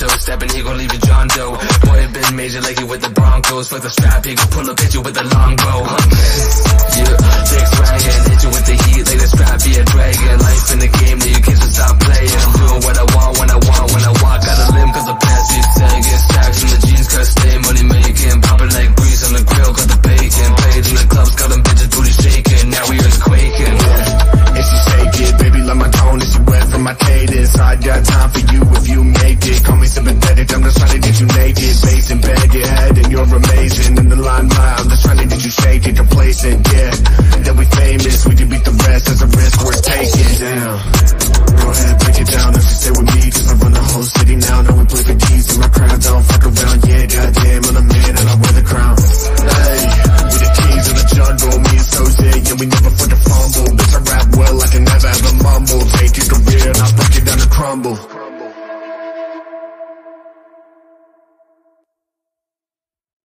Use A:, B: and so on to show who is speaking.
A: pronto. Steppin', he gon' leave you John Doe. Boy, it been major like he with the Broncos. Flex the strap, he gon' pull up at you with a longbow. yeah, six right hit you with the heat like the strap, be a dragon. Life in the game that you can't just stop playing. I'm doing what I want, when I want, when I want. Got a limb, cause the past is tagging. Stacks in the jeans, cause stay money making. Poppin' like grease on the grill, got the bacon. Played in the clubs, got them bitches booty shaking. Now we earthquaking.
B: Yeah, and she shake it, baby, love my tone, and she wet from my cadence. I could get. That we famous, we can beat the rest, as a risk worth taking. Damn. Go ahead, break it down, if you stay with me, cause I run the whole city now. Now we play the keys in my crown, don't fuck around, yeah, goddamn, I'm a man and I wear the crown. Hey, we the kings of the jungle, me and Soze, yeah, we never fuck fucking fumble. Bitch, I rap well, I can never ever mumble. Take your career and I'll break it down to crumble.